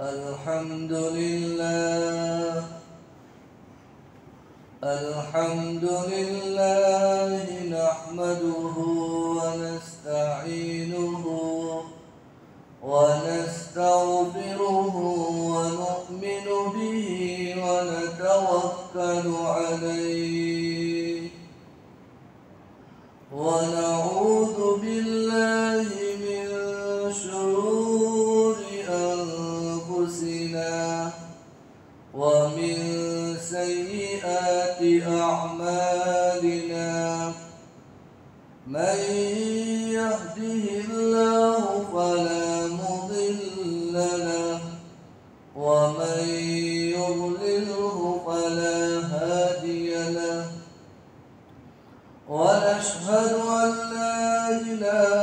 الحمد لله الحمد لله نحمده ونستعينه ونستغفره ونؤمن به ونتوكل عليه ونعوذ فلا هادي له. ونشهد أن لا إله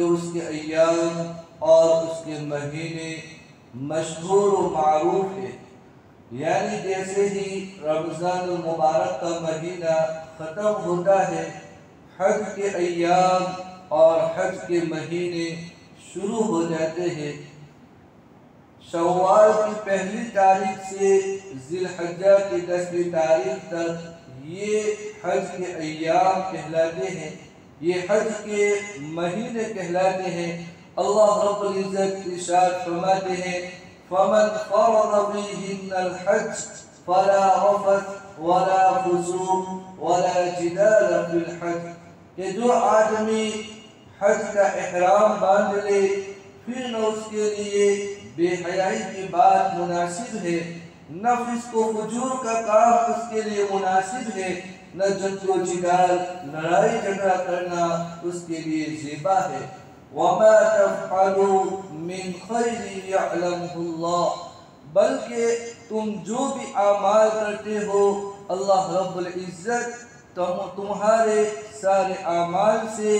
کہ اس کے ایام اور اس کے مہینے مشہور و معروف ہے یعنی جیسے ہی رمضان المبارک کا مہینہ ختم ہوتا ہے، حج کے ایام اور حج کے مہینے شروع ہو جاتے ہیں۔ شوال کی پہلی تاریخ سے ذی الحجہ کی دسویں تاریخ تک یہ حج کے ایام کہلاتے ہیں۔ یہ حج کے مہینے کہلاتے ہیں۔ اللہ رب العزت ارشاد فرماتے ہیں۔ فمن فرض فيهن الحج فلا رفث ولا فسوق ولا جدال في الحج۔ کہ جو آدمی حج کا احرام باندھ لے، پھر نہ اس کے لیے بے حیائی کی بات مناسب ہے۔ نہ فسق و فجور کا کام اس کے لیے مناسب ہے۔ نہ جد و جدال لڑائی جھگڑا کرنا اس کے لیے زیبا ہے۔ وما تفعلوا من خیر يعلمه اللہ بلکہ تم جو بھی اعمال کرتے ہو، اللہ رب العزت تمہارے سارے اعمال سے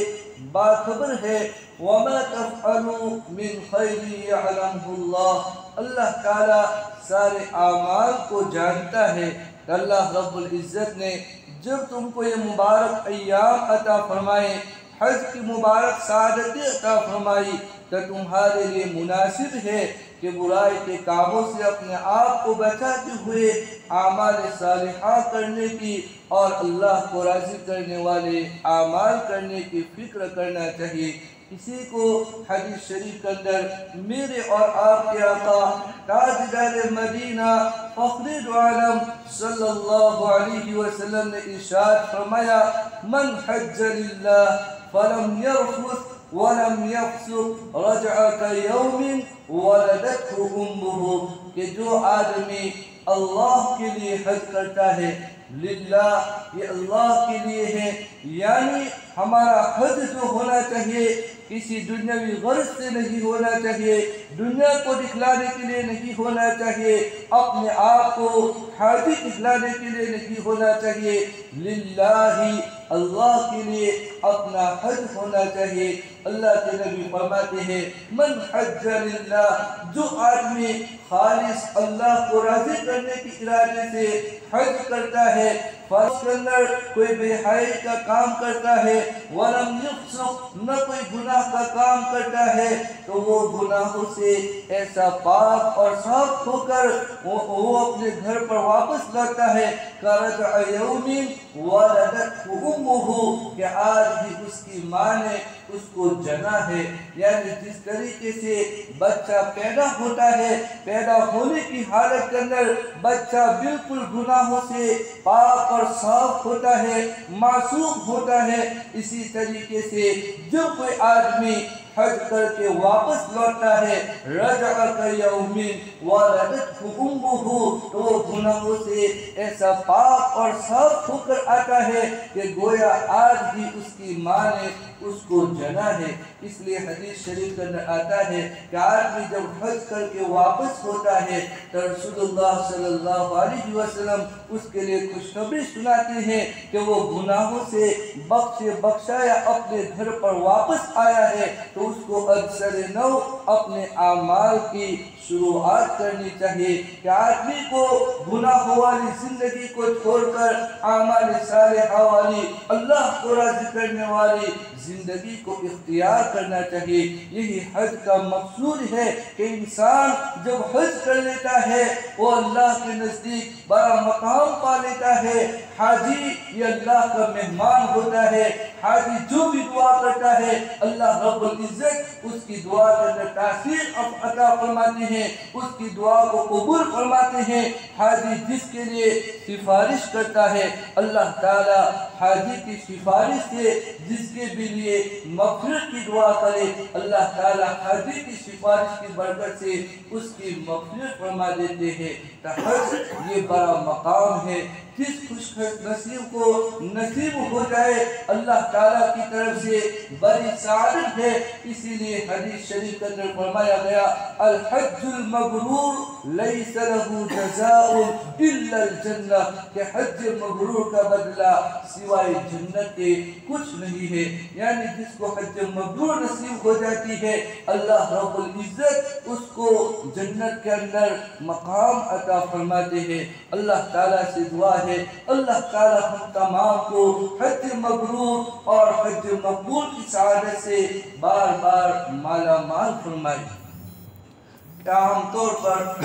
باخبر ہے۔ وما تفعلوا من خیر يعلمه اللہ اللہ تعالی سارے اعمال کو جانتا ہے۔ اللہ رب العزت نے جب تم کو یہ مبارک ایام عطا فرمائے، حج کی مبارک سعادتیں عطا فرمائی، تو تمہارے لیے مناسب ہے کہ برائی کے کاموں سے اپنے آپ کو بچاتے ہوئے اعمال صالحہ کرنے کی اور اللہ کو راضی کرنے والے اعمال کرنے کی فکر کرنا چاہیے۔ اسی کو حدیث شریف کے اندر میرے اور آپ کے آقا تاجدار مدینہ فخر عالم صلی اللہ علیہ وسلم نے ارشاد فرمایا، من حج للہ فلم يرفث ولم يفسق رجع كيوم ولدته امه کہ جو آدمی اللہ کے لیے حج کرتا ہے، للہ یہ اللہ کے لیے ہے یعنی ہمارا حج جو ہونا چاہیے، کسی دنیاوی غرض سے نہیں ہونا چاہیے، دنیا کو دکھلانے کے لیے نہیں ہونا چاہیے، اپنے آپ کو حاجی دکھلانے کے لیے نہیں ہونا چاہیے۔ للہ اللہ کے لیے اپنا حج ہونا چاہیے۔ اللہ کے نبی فرماتے ہیں، من حج للہ جو آدمی خالص اللہ کو راضی کرنے کی ارادے سے حج کرتا ہے فرض کے اندر کوئی بے حائی کا کام کرتا ہے، ولم یفسق، نہ کوئی گناہ کا کام کرتا ہے، تو وہ گناہوں سے ایسا پاک اور صاف ہو کر وہ اپنے گھر پر واپس لاتا ہے۔ کارجع یومین ولدت امہو کہ آج بھی اس کی ماں نے اس کو جنا ہے۔ یعنی جس طریقے سے بچہ پیدا ہوتا ہے، پیدا ہونے کی حالت کے اندر بچہ بالکل گناہوں سے پاک اور صاف ہوتا ہے معصوم ہوتا ہے اسی طریقے سے جو کوئی آدمی حج کر کے واپس لوٹتا ہے۔ رجع کا یومین والدت امہو تو وہ گناہوں سے ایسا پاک اور صاف ہو کر آتا ہے کہ گویا آج بھی اس کی ماں نے اس کو جنا ہے۔ اس لیے حدیث شریف کے آتا ہے کہ آدمی جب حج کر کے واپس ہوتا ہے تو رسول اللہ صلی اللہ علیہ وسلم اس کے لیے خوشخبری سناتے ہیں کہ وہ گناہوں سے بخش بخشایا اپنے گھر پر واپس آیا ہے۔ تو اس کو اکثر نو اپنے اعمال کی شروعات کرنی چاہیے کہ آدمی کو گناہ والی زندگی کو چھوڑ کر اعمال صالحہ والی، اللہ کو راضی کرنے والی زندگی کو اختیار کرنا چاہیے۔ یہی حج کا مقصود ہے کہ انسان جب حج کر لیتا ہے، وہ اللہ کے نزدیک بڑا مقام پا لیتا ہے۔ حاجی یہ اللہ کا مہمان ہوتا ہے، حاجی جو بھی دعا کرتا ہے، اللہ رب العزت اس کی دعا کے اندر تاثیر عطا فرماتے ہیں، اس کی دعا کو قبول فرماتے ہیں۔ حاجی جس کے لیے سفارش کرتا ہے، اللہ تعالی حاجی کی سفارش سے جس کے بھی لیے مغفرت کی دعا کرے، اللہ تعالی حاجی کی سفارش کی برکت سے اس کی مغفرت فرما دیتے ہیں۔ حج یہ بڑا مقام ہے۔ جس خوش نصیب کو نصیب ہو جائے اللہ تعالیٰ کی طرف سے بڑی سعادت ہے، اسی لیے حدیث شریف کے اندر فرمایا گیا، الحج المبرور لیس له جزاء الا الجنہ، کہ حج مبرور کا بدلہ سوائے جنت کے کچھ نہیں ہے۔ یعنی جس کو حج مبرور نصیب ہو جاتی ہے، اللہ رب العزت اس کو جنت کے اندر مقام عطا فرماتے ہیں۔ اللہ تعالیٰ سے دعا ہے اللہ تعالیٰ ہم تمام کو حج مبرور اور حج مقبول کی سعادت سے بار بار مالا مال فرمائے۔ عام طور پر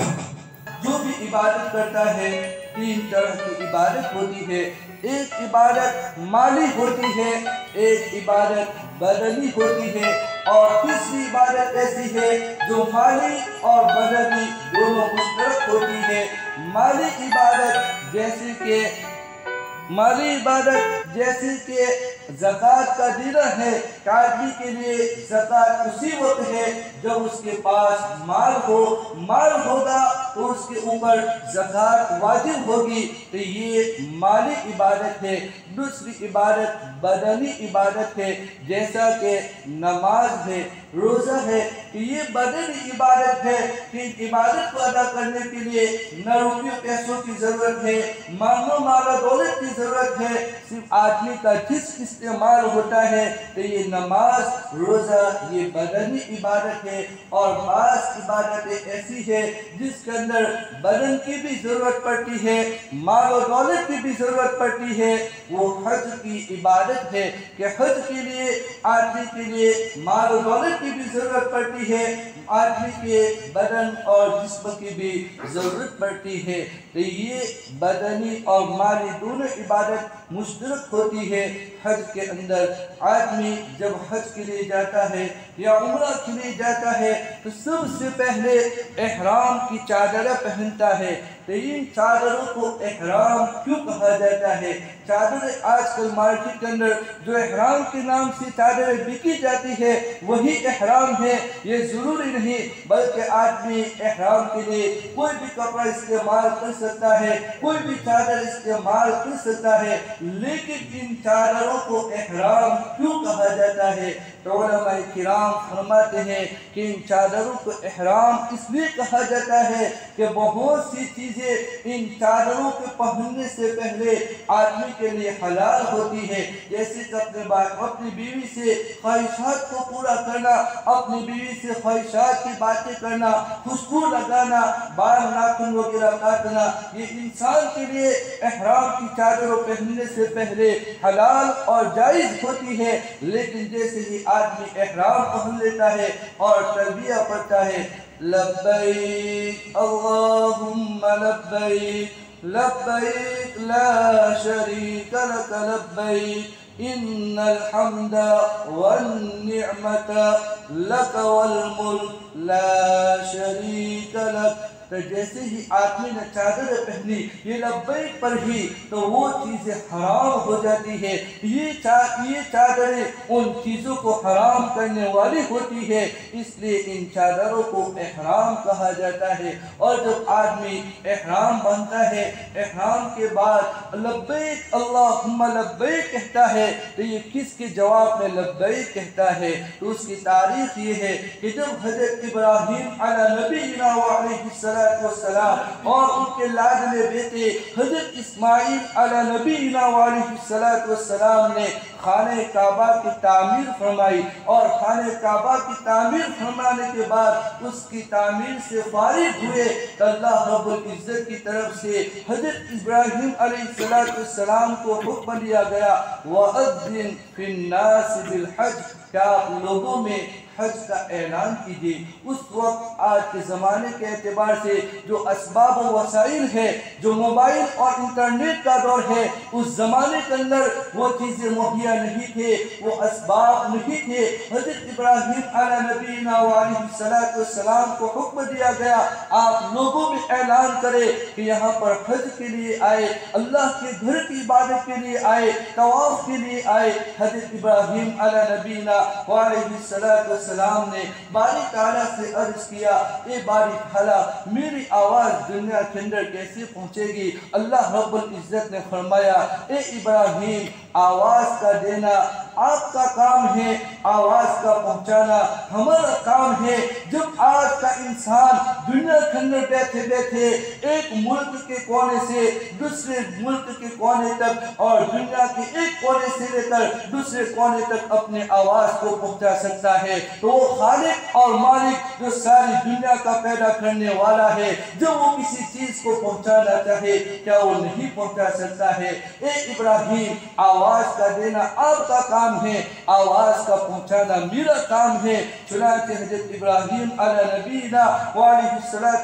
جو بھی عبادت کرتا ہے، تین طرح کی عبادت ہوتی ہے۔ ایک عبادت مالی ہوتی ہے، ایک عبادت بدنی ہوتی ہے، اور تیسری عبادت ایسی ہے جو مالی اور بدنی دونوں مشترک ہوتی ہے۔ مالی عبادت جیسے کہ، مالی عبادت جیسے کہ زکاة کا دینا ہے۔ آدمی کے لیے زکاة اسی وقت ہے جب اس کے پاس مال ہو۔ مال ہوگا اور اس کے اوپر زکاة واجب ہوگی تو یہ مالی عبادت ہے، دوسری عبادت بدنی عبادت ہے، جیسا کہ نماز ہے، روزہ ہے کہ یہ بدنی عبادت ہے، کہ عبادت کو ادا کرنے کے لیے نہ روپیوں پیسوں کی ضرورت ہے مانو مالا دولت کی ضرورت ہے۔ صرف آدمی کا جس استعمال ہوتا ہے تو یہ نماز، روزہ، یہ بدنی عبادت ہے۔ اور بعض عبادت ایسی ہے جس کے اندر بدن کی بھی ضرورت پڑتی ہے، مال و دولت کی بھی ضرورت پڑتی ہے۔ وہ حج کی عبادت ہے کہ حج کے لیے، آدمی کے لیے مال و دولت کی بھی ضرورت پڑتی ہے آدمی کے بدن اور جسم کی بھی ضرورت پڑتی ہے۔ تو یہ بدنی اور مالی دونوں عبادت مشترک ہوتی ہے۔ حج کے اندر آدمی جب حج کے لیے جاتا ہے یا عمرہ کے لیے جاتا ہے، تو سب سے پہلے احرام کی چادر پہنتا ہے۔ تو ان چادروں کو احرام کیوں کہا جاتا ہے؟ چادر آج کل مارکیٹ کے اندر جو احرام کے نام سے چادریں بکی جاتی ہے وہی احرام ہے یہ ضروری نہیں، بلکہ آدمی احرام کے لیے کوئی بھی کپڑا استعمال کر سکتا ہے، کوئی بھی چادر استعمال کر سکتا ہے، لیکن ان چادروں کو احرام کیوں کہا جاتا ہے؟ تو علماء کرام فرماتے ہیں کہ ان چادروں کو احرام اس لیے کہا جاتا ہے کہ بہت سی چیزیں ان چادروں کے پہننے سے پہلے آدمی کے لیے حلال ہوتی ہے جیسے کہ اپنے بات اپنی بیوی سے خواہشات کو پورا کرنا، اپنی بیوی سے خواہشات کی باتیں کرنا، خوشبو لگانا، بال ناخن وغیرہ کاٹنا، یہ انسان کے لیے احرام کی چادروں پہننے سے پہلے حلال اور جائز ہوتی ہے۔ لیکن جیسے ہی آدمی احرام پہن لیتا ہے اور تربیہ پڑتا ہے لبیک اللہم لبیک لبیک لا شریک لک لبیک ان الحمد والنعمت لک والملک لا شریک لک تو جیسے ہی آدمی نے چادر پہنی، یہ لبیک پر ہی، تو وہ چیزیں حرام ہو جاتی ہے یہ چادریں ان چیزوں کو حرام کرنے والی ہوتی ہے اس لیے ان چادروں کو احرام کہا جاتا ہے۔ اور جب آدمی احرام بنتا ہے، احرام کے بعد لبیک، اللہم لبیک کہتا ہے، تو یہ کس کے جواب میں لبیک کہتا ہے؟ تو اس کی تاریخ یہ ہے کہ جب حضرت ابراہیم علی نبینا وعلیہ السلام والسلام اور ان کے لادلے بیٹے حضرت اسماعیل علی نبینا علیہ السلام نے خانہ کعبہ کی تعمیر فرمائی اور خانہ کعبہ کی تعمیر فرمانے کے بعد اس کی تعمیر سے فارغ ہوئے تو اللہ رب العزت کی طرف سے حضرت ابراہیم علیہ السلام کو حکم دیا گیا، وَأَذِّن فِي النَّاسِ بِالْحَجِّ، کیا آپ لوگوں میں حج کا اعلان کیجیے؟ اس وقت آج کے زمانے کے اعتبار سے جو اسباب و وسائل ہے جو موبائل اور انٹرنیٹ کا دور ہے، اس زمانے کے اندر وہ چیزیں مہیا نہیں تھے، وہ اسباب نہیں تھے۔ حضرت ابراہیم علیہ نبینا علیہ السلام کو حکم دیا گیا، آپ لوگوں میں اعلان کرے کہ یہاں پر حج کے لیے آئے، اللہ کے گھر کی عبادت کے لیے آئے، طواف کے لیے آئے۔ حضرت ابراہیم علیہ نبینا علیہ السلام نے باری تعالیٰ سے عرض کیا، اے باری تعالیٰ، میری آواز دنیا کے اندر کیسے پہنچے گی؟ اللہ رب العزت نے فرمایا، اے ابراہیم آواز کا دینا آپ کا کام ہے، آواز کا پہنچانا ہمارا کام ہے۔ جب آج کا انسان دنیا کے اندر بیٹھے بیٹھے ایک ملک کے کونے سے دوسرے ملک کے کونے تک اور دنیا کے ایک کونے سے لے کر دوسرے کونے تک اپنے آواز کو پہنچا سکتا ہے۔ تو وہ خالق اور مالک جو ساری دنیا کا پیدا کرنے والا ہے، جو وہ کسی چیز کو پہنچانا چاہے، کیا وہ نہیں پہنچا سکتا ہے؟ اے ابراہیم، آواز آواز کا دینا آپ کا کام ہے، آواز کا پہنچانا میرا کام ہے۔ چنانچہ حضرت ابراہیم علیہ نبینا وعلیہ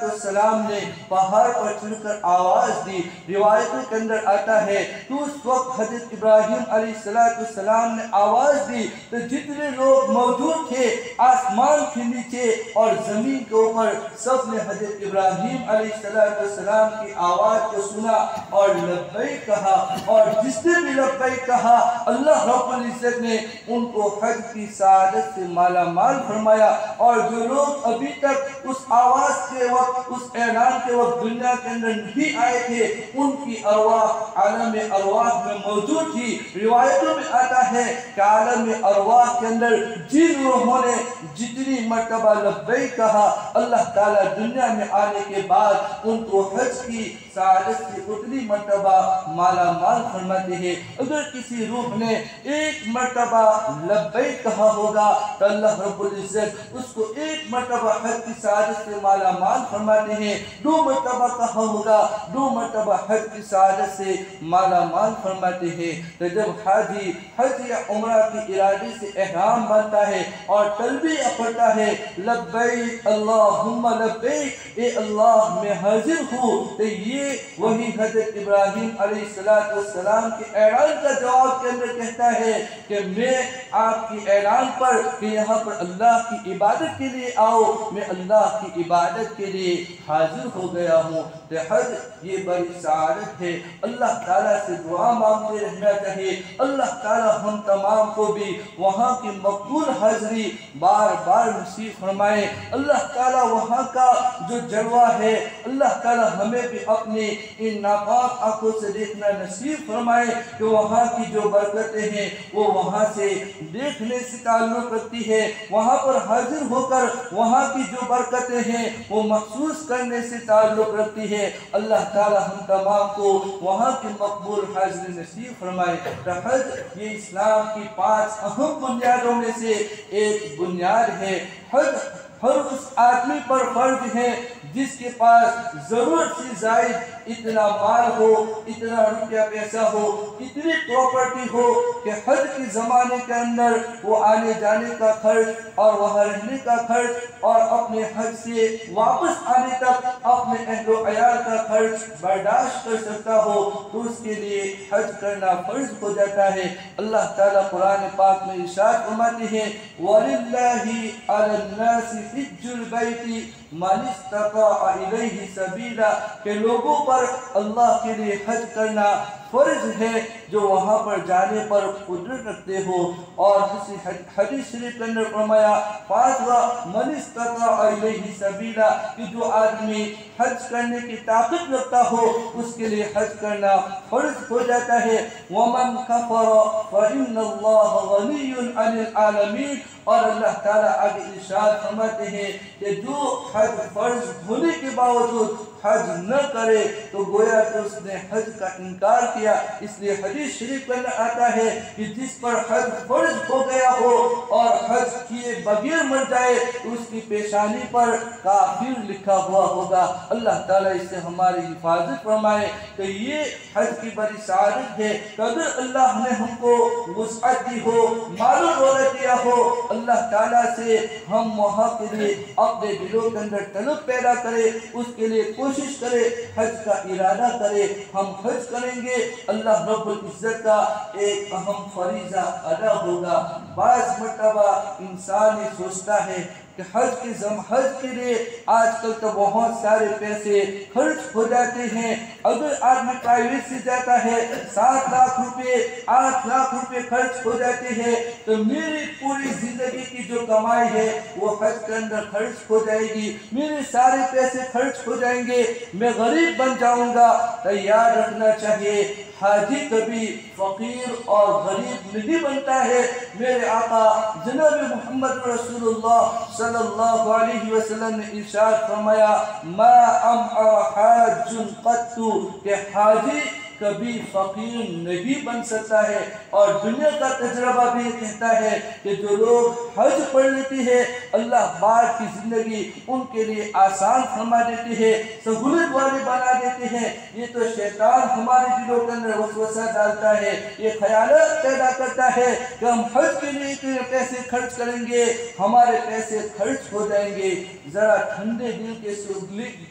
السلام نے پہاڑ پر چڑھ کر آواز دی۔ روایتوں کے اندر آتا ہے، تو اس وقت حضرت ابراہیم علیہ السلام نے آواز دی تو جتنے لوگ موجود تھے آسمان کے نیچے اور زمین کے اوپر، سب نے حضرت ابراہیم علیہ السلام کی آواز کو سنا اور لبیک کہا۔ اور جس نے بھی لبیک کہا، اللہ رب العزت نے ان کو حج کی سعادت سے مالا مال فرمایا اور جو لوگ ابھی تک اس آواز کے وقت، اس اعلان کے وقت دنیا کے اندر نہیں آئے تھے، ان کی ارواح عالم ارواح میں موجود تھی۔ روایتوں میں آتا ہے کہ عالم ارواح کے اندر جن روحوں نے جتنی مرتبہ لبیک کہا، اللہ تعالیٰ دنیا میں آنے کے بعد ان کو حج کی سعادت سے اتنی مرتبہ مالا مال فرماتے ہیں۔ اگر کسی روح نے ایک مرتبہ لبیک کہا ہوگا تو اللہ رب العزت اس کو ایک مرتبہ حج کی سعادت سے مالا مال فرماتے ہیں۔ دو مرتبہ کہا ہوگا، دو مرتبہ حج کی سعادت سے مالا مال فرماتے ہیں۔ تو جب حاجی حج یا عمرہ کی ارادے سے احرام بنتا ہے اور تلبیہ پڑھتا ہے، لبیک، اللہم لبیک، اے اللہ میں حاضر ہوں۔ تو یہ وہی حضرت ابراہیم علیہ السلام کے اعلان کا جواب کے اندر کہتا ہے کہ میں آپ کی اعلان پر کہ یہاں پر اللہ کی عبادت کے لیے آؤ، میں اللہ کی عبادت کے لیے حاضر ہو گیا ہوں۔ تو حج یہ بڑی سعادت ہے۔ اللہ تعالیٰ سے دعا مانگتے رہنا چاہیے۔ اللہ تعالیٰ ہم تمام کو بھی وہاں کی مقبول حاضری بار بار نصیب فرمائے۔ اللہ تعالیٰ وہاں کا جو جلوہ ہے، اللہ تعالیٰ ہمیں بھی اپنے ان ناپاک آنکھوں سے دیکھنا نصیب فرمائے کہ وہاں کی جو برکتیں ہیں وہ وہاں سے دیکھنے سے تعلق رکھتی ہے۔ وہاں پر حاضر ہو کر وہاں کی جو برکتیں ہیں وہ محسوس کرنے سے تعلق رکھتی ہے۔ اللہ تعالیٰ ہم تمام کو وہاں کی مقبول حاضر نصیب فرمائے۔ حج یہ اسلام کی پانچ اہم بنیادوں میں سے ایک بنیاد ہے۔ حج ہر اس آدمی پر فرض ہے جس کے پاس ضرورت سے زائد اتنا مال ہو، اتنا روپیہ پیسہ ہو، اتنی پراپرٹی ہو کہ حج کے زمانے کے اندر وہ آنے جانے کا خرچ اور وہاں رہنے کا خرچ اور اپنے حج سے واپس آنے تک اپنے اہل و عیال کا خرچ برداشت کر سکتا ہو تو اس کے لیے حج کرنا فرض ہو جاتا ہے۔ اللہ تعالیٰ قرآن پاک میں ارشاد فرماتے ہیں، وَلِلَّهِ عَلَى النَّاسِ حِجُّ الْبَيْتِ مَنِ اسْتَطَاعَ إِلَيْهِ سَبِيلًا کہ لوگوں پر اللہ کے لیے حج کرنا فرض ہے، جو وہاں پر جانے پر قدرت رکھتے ہو۔ اور کسی حدیث شریف کے اندر فرمایا فاتوا من استطاع الیہ سبیلا کہ جو آدمی حج کرنے کی طاقت رکھتا ہو، اس کے لیے حج کرنا فرض ہو جاتا ہے۔ ومن کفر فإن اللہ غنی عن العالمین۔ اور اللہ تعالیٰ آگے ارشاد فرماتے ہیں کہ جو حج فرض ہونے کے باوجود حج نہ کرے تو گویا کہ اس نے حج کا انکار کیا۔ اس لیے حدیث شریف کے اندر آتا ہے کہ جس پر حج فرض ہو گیا ہو اور حج کیے بغیر مر جائے، اس کی پیشانی پر کافر لکھا ہوا ہوگا۔ اللہ تعالیٰ اس سے ہماری حفاظت فرمائے تو یہ حج کی بڑی سعادت ہے۔ کہ اگر اللہ نے ہم کو وسعت دی ہو، مال دولت دیا ہو۔ اللہ تعالیٰ سے ہم وہاں کے لیے اپنے دلوں کے اندر طلب پیدا کرے، اس کے لیے کچھ کوشش کرے، حج کا ارادہ کرے، ہم حج کریں گے۔ اللہ رب العزت کا ایک اہم فریضہ ادا ہوگا۔ بعض مرتبہ انسان یہ سوچتا ہے کہ حج کے زم، حج کے لیے آج کل تو بہت سارے پیسے خرچ ہو جاتے ہیں۔ اگر آدمی پرائیویٹ سے جاتا ہے، سات لاکھ روپے، آٹھ لاکھ روپے خرچ ہو جاتے ہیں۔ تو میری پوری زندگی کی جو کمائی ہے، وہ حج کے اندر خرچ ہو جائے گی۔ میرے سارے پیسے خرچ ہو جائیں گے۔ میں غریب بن جاؤں گا۔ تو یاد رکھنا چاہیے، حاجی کبھی فقیر اور غریب نہیں بنتا ہے۔ میرے آقا جناب محمد رسول اللہ صلی اللہ علیہ وسلم نے ارشاد فرمایا ما امع حاج قط کہ حاجی کبھی فقیر نہیں بن سکتا ہے اور دنیا کا تجربہ بھی کہتا ہے کہ جو لوگ حج پڑھ لیتی ہے اللہ بعد کی زندگی ان کے لیے آسان فرما دیتی ہے سہولت والے بنا دیتے ہیں۔ یہ تو شیطان ہمارے دلوں کے اندر وسوسہ ڈالتا ہے، یہ خیالات پیدا کرتا ہے کہ ہم حج کے لیے اتنے پیسے خرچ کریں گے، ہمارے پیسے خرچ ہو جائیں گے۔ ذرا ٹھنڈے دل کے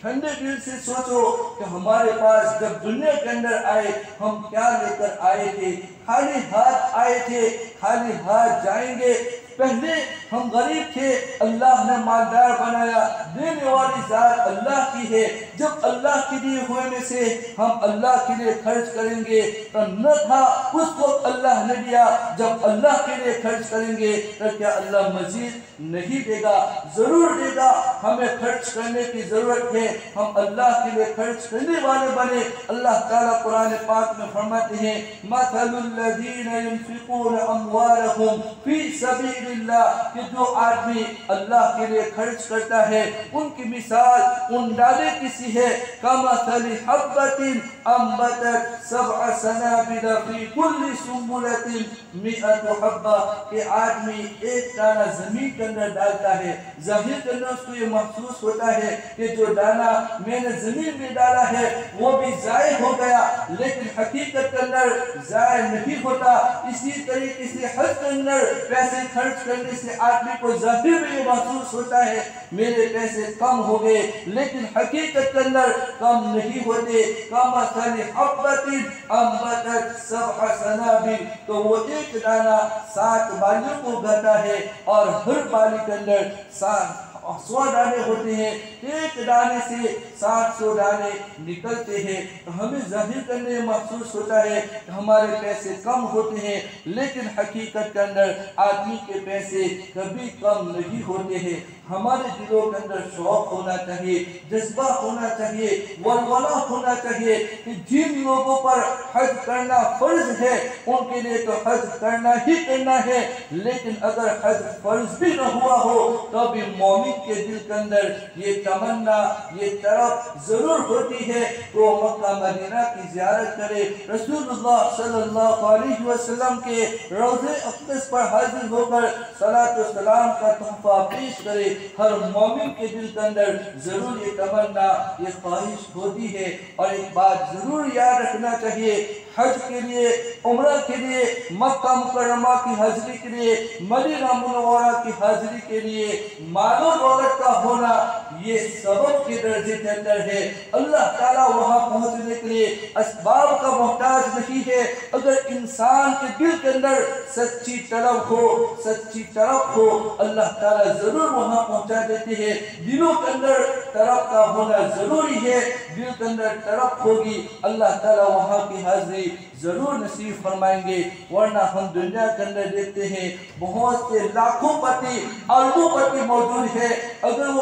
ٹھنڈے دل سے سوچو کہ ہمارے پاس جب دنیا کے اندر آئے ہم کیا لے کر آئے تھے۔ خالی ہاتھ آئے تھے، خالی ہاتھ جائیں گے۔ پہلے ہم غریب تھے، اللہ نے مالدار بنایا۔ دینے والی ذات اللہ کی ہے۔ جب اللہ کے لیے ہوئے میں سے ہم اللہ کے لیے خرچ کریں گے تو نہ تھا، اس وقت اللہ نے دیا۔ جب اللہ کے لیے خرچ کریں گے تو کیا اللہ مزید نہیں دے گا؟ ضرور دے گا۔ ہمیں خرچ کرنے کی ضرورت ہے۔ ہم اللہ کے لیے خرچ کرنے والے بنے۔ اللہ تعالیٰ قرآن پاک میں فرماتے ہیں، مَثَلُ الَّذِينَ يُنفِقُونَ أَمْوَالَهُمْ فِي سَبِيلِ سبیل اللہ کہ جو آدمی اللہ کے لیے خرچ کرتا ہے، ان کی مثال ان ڈالے کسی ہے کمثل حبت انبتت سبع سنابل فی کل سنبلت مئت حبہ کہ آدمی ایک دانہ زمین کے اندر ڈالتا ہے ظاہر کے اندر اس کو یہ محسوس ہوتا ہے کہ جو دانہ میں نے زمین میں ڈالا ہے، وہ بھی ضائع ہو گیا، لیکن حقیقت کے اندر ضائع نہیں نہیں ہوتا۔ اسی طریقے سے حج کے اندر پیسے خرچ کرنے سے آدمی کو ظاہر میں یہ محسوس ہوتا ہے، میرے پیسے کم ہو گئے، لیکن حقیقت کے اندر کم نہیں ہوتے۔ کم اصل حبت انبتت سبع سنابل تو وہ ایک دانہ سات بالیوں کو گھتا ہے اور ہر بالی کے اندر سات سو دانے ہوتے ہیں ایک دانے سے سات سو دانے نکلتے ہیں۔ تو ہمیں ظاہر کرنے محسوس ہوتا ہے کہ ہمارے پیسے کم ہوتے ہیں، لیکن حقیقت کے اندر آدمی کے پیسے کبھی کم نہیں ہوتے ہیں۔ ہمارے دلوں کے اندر شوق ہونا چاہیے، جذبہ ہونا چاہیے، ولولہ ہونا چاہیے کہ جن لوگوں پر حج کرنا فرض ہے، ان کے لیے تو حج کرنا ہی کرنا ہے۔ لیکن اگر حج فرض بھی نہ ہوا ہو تو بھی مومن کے دل کے اندر یہ تمنا، یہ طرف ضرور ہوتی ہے کہ وہ مکہ مدینہ کی زیارت کرے۔ رسول اللہ صلی اللہ علیہ وسلم کے روضے اقدس پر حاضر ہو کر صلاة و سلام کا تحفہ پیش کرے۔ ہر مومن کے دل کے اندر ضرور یہ تمنا، یہ خواہش ہوتی ہے اور ایک بات ضرور یاد رکھنا چاہیے حج کے لیے، عمرہ کے لیے، مکہ مکرمہ کی حاضری کے لیے، مدینہ منورہ کی حاضری کے لیے مال و دولت کا ہونا یہ سبب کے درجے کے اندر ہے۔ اللہ تعالیٰ وہاں پہنچنے کے لیے اسباب کا محتاج نہیں ہے۔ اگر انسان کے دل کے اندر سچی طلب ہو، سچی طرف ہو، اللہ تعالیٰ ضرور وہاں پہنچا دیتے ہیں۔ دلوں کے اندر طرف کا ہونا ضروری ہے، دل کے اندر طرف ہوگی۔ اللہ تعالیٰ وہاں کی حاضری ضرور نصیب فرمائیں گے۔ ورنہ ہم دنیا کے اندر دیکھتے ہیں، بہت سے لاکھوں پتی، اربوں پتی موجود ہے اگر وہ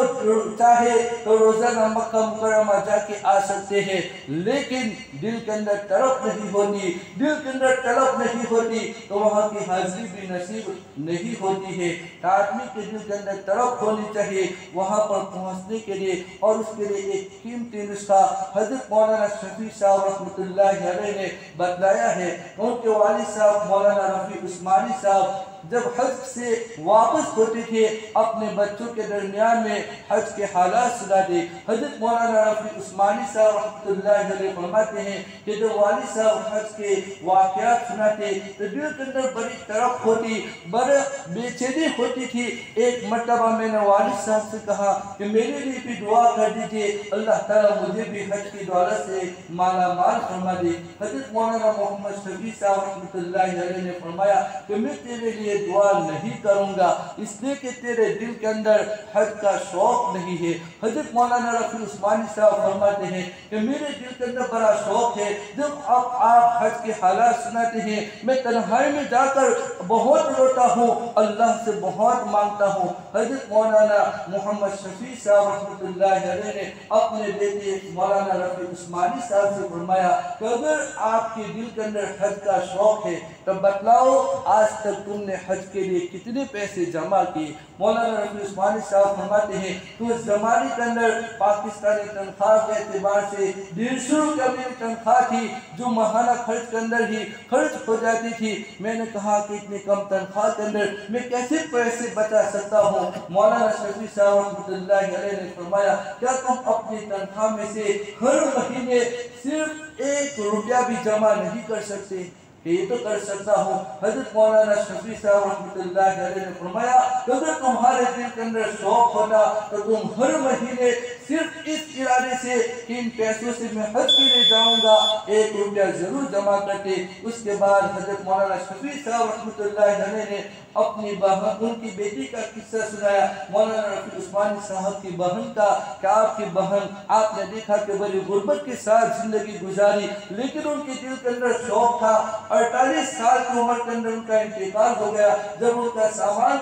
چاہے تو روزانہ مکہ مکرمہ جا کے آ سکتے ہیں۔ لیکن دل کے اندر طرف نہیں ہوتی، دل کے اندر طلب نہیں ہوتی، تو وہاں کی حاضری بھی نصیب نہیں ہوتی ہے۔ آدمی کے دل کے اندر طرف ہونی چاہیے وہاں پر پہنچنے کے لیے۔ اور اس کے لیے ایک قیمتی نسخہ حضرت مولانا شفیع صاحب رحمۃ اللہ علیہ نے بتلایا ہے۔ ان کے والد صاحب مولانا رفیع عثمانی صاحب جب حج سے واپس ہوتے تھے، اپنے بچوں کے درمیان میں حج کے حالات سناتے حضرت مولانا رفیع عثمانی صاحب رحمۃ اللہ علیہ فرماتے ہیں کہ جب والد صاحب حج کے واقعات سناتے تو دل کے اندر بڑی طرف ہوتی، بڑے بے چینی ہوتی تھی۔ ایک مرتبہ میں نے والد صاحب سے کہا کہ میرے لیے بھی دعا کر دیجیے، اللہ تعالیٰ مجھے بھی حج کی دولت سے مالا مال فرما دے۔ حضرت مولانا محمد شفیع صاحب رحمۃ اللہ علیہ نے فرمایا کہ میں تیرے لیے دعا نہیں کروں گا۔ اس لیے کہ تیرے دل کے اندر حج کا شوق نہیں ہے۔ حضرت مولانا رفیع عثمانی صاحب فرماتے ہیں کہ میرے دل کے اندر بڑا شوق ہے۔ جب اب آپ حج کے حالات سناتے ہیں، میں تنہائی میں جا کر بہت روتا ہوں۔ اللہ سے بہت مانگتا ہوں۔ حضرت مولانا محمد شفیع صاحب رحمۃ اللہ علیہ نے اپنے بیٹے مولانا رفیع عثمانی صاحب سے فرمایا کہ اگر آپ کے دل کے اندر حج کا شوق ہے، تو بتلاؤ آج تک تم نے حج کے لیے کتنے پیسے جمع کیے؟ مولانا رفیع عثمانی صاحب فرماتے ہیں، تو اس زمانے کے اندر پاکستانی تنخواہ کے اعتبار سے ڈیڑھ سو روپیہ میری تنخواہ تھی، جو ماہانہ خرچ کے اندر ہی خرچ ہو جاتی تھی۔ میں نے کہا کہ اتنی کم تنخواہ کے اندر میں کیسے پیسے بچا سکتا ہوں؟ مولانا شفیع صاحب رحمۃ اللہ علیہ نے فرمایا، کیا تم اپنی تنخواہ میں سے ہر مہینے صرف ایک روپیہ بھی جمع نہیں کر سکتے؟ کہ یہ تو کر سکتا ہوں۔ حضرت مولانا شفیع صاحب رحمۃ اللہ علیہ نے فرمایا، اگر تمہارے دل کے اندر شوق ہوتا تو تم ہر مہینے صرف اس ارادے سے کہ ان پیسوں سے میں حج کے لیے جاؤں گا، ایک روپیہ ضرور جمع کرتے اس کے بعد حضرت مولانا شفیع صاحب رحمۃ اللہ علیہ نے اپنی بہن، ان کی بیٹی کا قصہ سنایا۔ مولانا رفیع عثمانی صاحب کی بہن کا کہ آپ کی بہن، آپ نے دیکھا کہ بڑی غربت کے ساتھ زندگی گزاری، لیکن ان کے دل کے اندر شوق تھا۔ اڑتالیس سال کی عمر کے اندر ان کا انتقال ہو گیا۔ جب ان کا سامان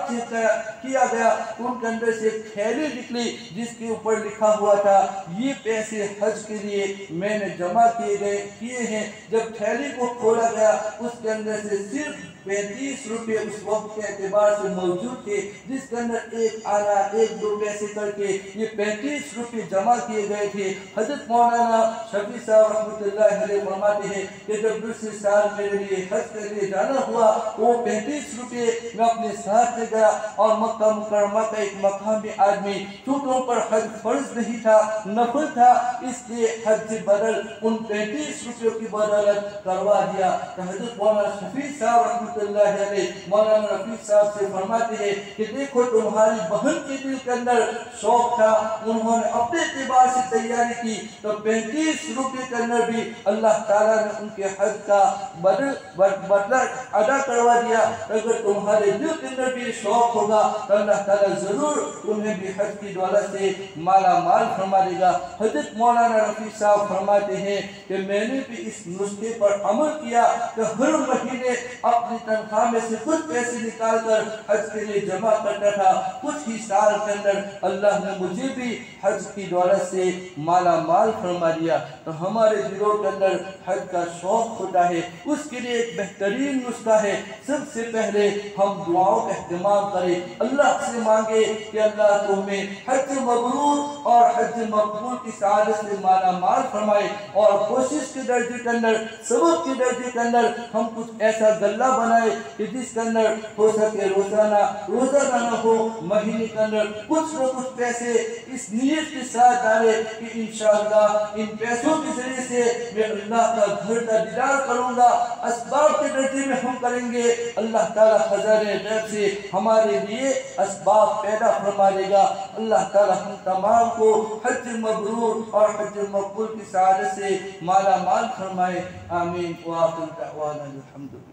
کیا گیا، ان کے اندر سے تھیلی نکلی جس کے اوپر لکھا ہوا تھا، یہ پیسے حج کے لیے میں نے جمع کیے گئے، کیے ہیں۔ جب تھیلی کو کھولا گیا، اس کے اندر سے صرف پینتیس روپے اس وقت کے اعتبار سے موجود تھے، جس کے اندر ایک آنا ایک دو پیسے کر کے یہ پینتیس روپے جمع کیے گئے تھے۔ حضرت مولانا شفیع صاحب رحمت اللہ علیہ فرماتے ہیں کہ جب دوسرے سال میرے لیے حج کے لیے جانا ہوا، وہ پینتیس روپے میں اپنے ساتھ لے گیا اور مکہ مکرمہ کا ایک مقامی آدمی، چونکہ پر حج فرض نہیں تھا، نفل تھا، اس لیے حج سے بدل ان پینتیس روپیوں کی بدولت کروا دیا۔ حضرت مولانا شفیع صاحب رحمت اللہ علیہ یعنی مولانا رفیق صاحب سے فرماتے ہیں کہ دیکھو تمہاری بہن کے دل کے اندر شوق تھا، انہوں نے اپنے اعتبار سے تیاری کی، تو پینتیس روپے کے اندر بھی اللہ تعالیٰ نے ان کے حد کا بدل بدلہ ادا کروا دیا۔ اگر تمہارے دل کے اندر بھی شوق ہوگا، تو اللہ تعالیٰ ضرور انہیں بھی حج کی دولت سے مالا مال فرما دے گا۔ حضرت مولانا رفیق صاحب فرماتے ہیں کہ میں نے بھی اس نسخے پر عمل کیا کہ ہر مہینے اپنی اپنی تنخواہ میں سے خود پیسے نکال کر حج کے لیے جمع کرتا تھا۔ کچھ ہی سال کے اندر اللہ نے مجھے بھی حج کی دولت سے مالا مال فرما دیا۔ تو ہمارے دلوں کے اندر حج کا شوق ہوتا ہے۔ اس کے لیے ایک بہترین نسخہ ہے۔ سب سے پہلے ہم دعاؤں کا اہتمام کریں۔ اللہ سے مانگے کہ اللہ تمہیں حج مبرور اور حج مقبول کی سعادت سے مالا مال فرمائے۔ اور کوشش کے درجے کے اندر سبب کے درجے کے اندر ہم کچھ ایسا گلہ بنا ہے جس کے اندر ہو سکے روزانہ روزانہ نہ ہو مہینے کے اندر کچھ نہ کچھ پیسے اس نیت کے ساتھ ڈالے کہ انشاءاللہ ان پیسوں کے ذریعے سے میں اللہ کا گھر کا دیدار کروں گا اسباب کے درجے میں ہم کریں گے اللہ تعالیٰ خزانے غیب سے ہمارے لیے اسباب پیدا فرما لے گا اللہ تعالیٰ ہم تمام کو حج مبرور اور حج مقبول کی سعادت سے مالا مال فرمائے آمین وآخر دعوانا الحمدللہ